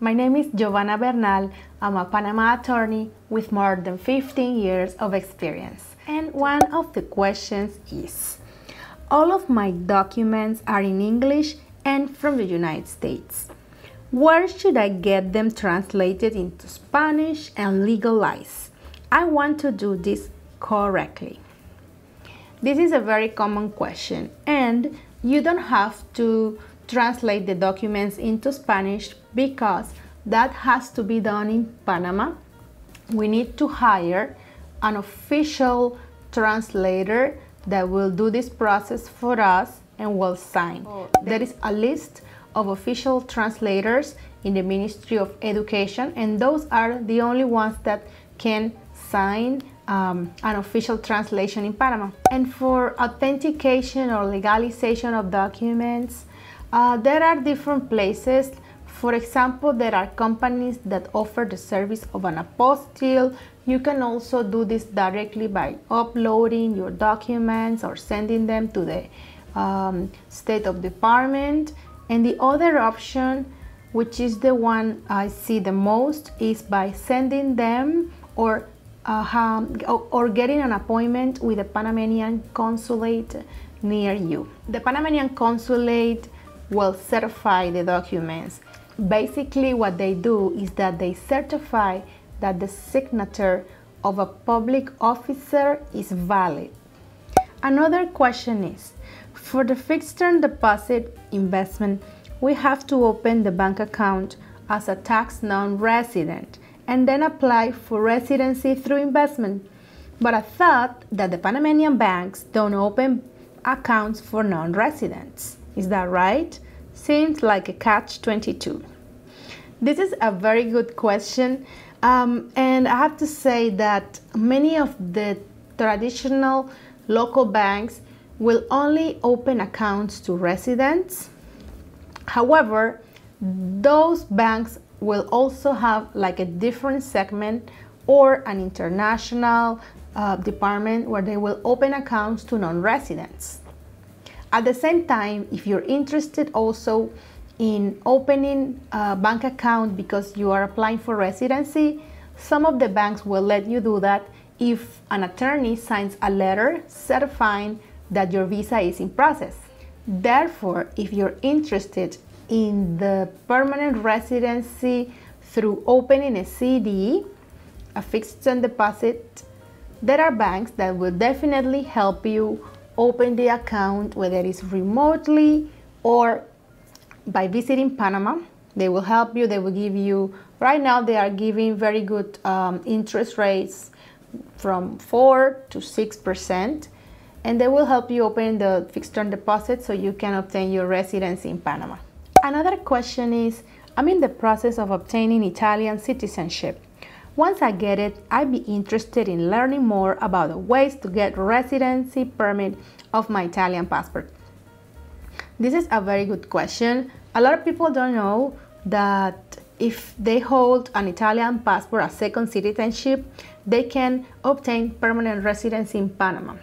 My name is Giovanna Bernal. I'm a Panama attorney with more than 15 years of experience. And one of the questions is All of my documents are in English and from the United States. Where should I get them translated into Spanish and legalized? I want to do this correctly. This is a very common question, and you don't have to translate the documents into Spanish because that has to be done in Panama. We need to hire an official translator that will do this process for us and will sign. Oh, there is a list of official translators in the Ministry of Education, and those are the only ones that can sign um, an official translation in Panama. And for authentication or legalization of documents, uh, there are different places. For example, there are companies that offer the service of an apostille. You can also do this directly by uploading your documents or sending them to the um, State of Department. And the other option, which is the one I see the most, is by sending them or uh, or getting an appointment with the Panamanian consulate near you. The Panamanian consulate will certify the documents. Basically, what they do is that they certify that the signature of a public officer is valid. Another question is for the fixed term deposit investment, we have to open the bank account as a tax non resident and then apply for residency through investment. But I thought that the Panamanian banks don't open accounts for non residents. Is that right? Seems like a catch 22. This is a very good question. Um, and I have to say that many of the traditional local banks will only open accounts to residents. However, those banks will also have like a different segment or an international uh, department where they will open accounts to non-residents. At the same time, if you're interested also in opening a bank account because you are applying for residency, some of the banks will let you do that if an attorney signs a letter certifying that your visa is in process. Therefore, if you're interested in the permanent residency through opening a CD, a fixed term deposit, there are banks that will definitely help you open the account, whether it's remotely or by visiting Panama. They will help you, they will give you, right now, they are giving very good um, interest rates from 4 to 6%, and they will help you open the fixed term deposit so you can obtain your residency in Panama. Another question is I'm in the process of obtaining Italian citizenship. Once I get it, I'd be interested in learning more about the ways to get residency permit of my Italian passport. This is a very good question. A lot of people don't know that if they hold an Italian passport, a second citizenship, they can obtain permanent residency in Panama.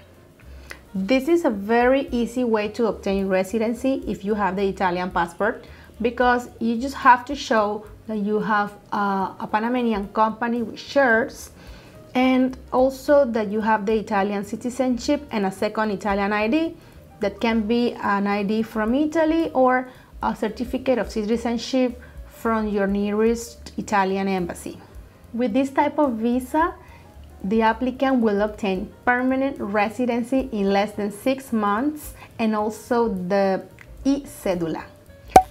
This is a very easy way to obtain residency if you have the Italian passport because you just have to show that you have a, Panamanian company with shares and also that you have the Italian citizenship and a second Italian ID that can be an ID from Italy or a certificate of citizenship from your nearest Italian embassy. With this type of visa, the applicant will obtain permanent residency in less than six months and also the e-cedula.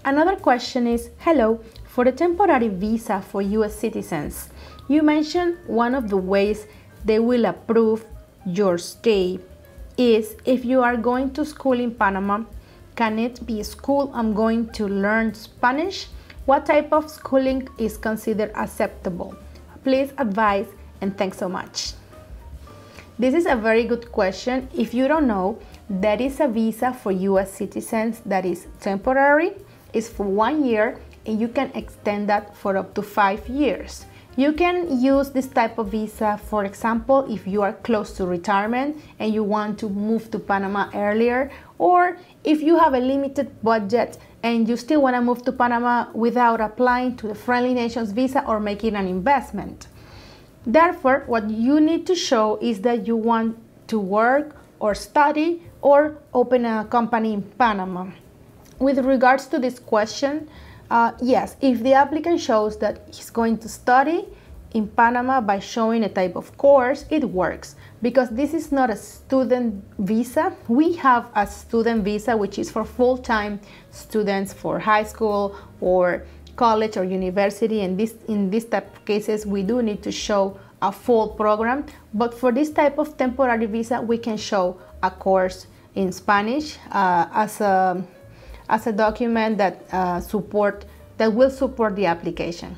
Another question is, hello, for the temporary visa for US citizens, you mentioned one of the ways they will approve your stay is if you are going to school in Panama, can it be school I'm going to learn Spanish? What type of schooling is considered acceptable? Please advise and thanks so much. This is a very good question. If you don't know, there is a visa for US citizens that is temporary, it's for one year, and you can extend that for up to five years. You can use this type of visa, for example, if you are close to retirement and you want to move to Panama earlier, or if you have a limited budget and you still want to move to Panama without applying to the Friendly Nations visa or making an investment. Therefore, what you need to show is that you want to work or study or open a company in Panama. With regards to this question, uh, yes, if the applicant shows that he's going to study in Panama by showing a type of course, it works. Because this is not a student visa. We have a student visa which is for full-time students for high school or college or university. And this in this type of cases we do need to show a full program. But for this type of temporary visa we can show a course in Spanish uh, as a as a document that uh, support that will support the application.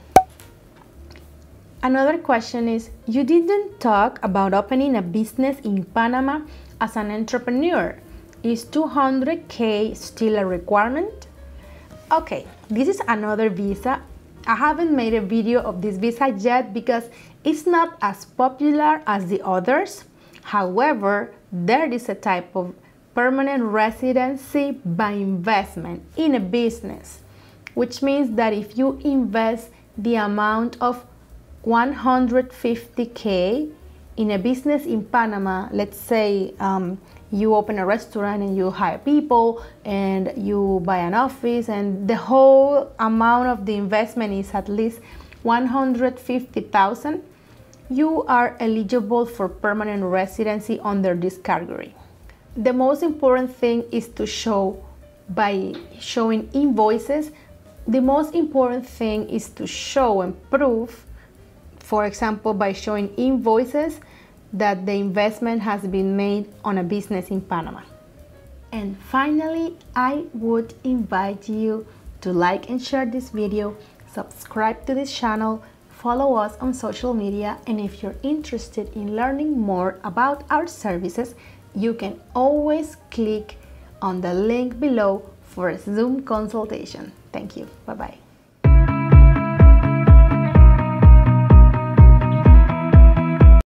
Another question is, you didn't talk about opening a business in Panama as an entrepreneur. Is 200k still a requirement? Okay, this is another visa. I haven't made a video of this visa yet because it's not as popular as the others. However, there is a type of permanent residency by investment in a business, which means that if you invest the amount of 150k in a business in Panama, let's say um, you open a restaurant and you hire people and you buy an office and the whole amount of the investment is at least 150,000 you are eligible for permanent residency under this category the most important thing is to show by showing invoices the most important thing is to show and prove for example by showing invoices that the investment has been made on a business in Panama. And finally I would invite you to like and share this video subscribe to this channel follow us on social media and if you're interested in learning more about our services you can always click on the link below for a Zoom consultation. Thank you. Bye bye.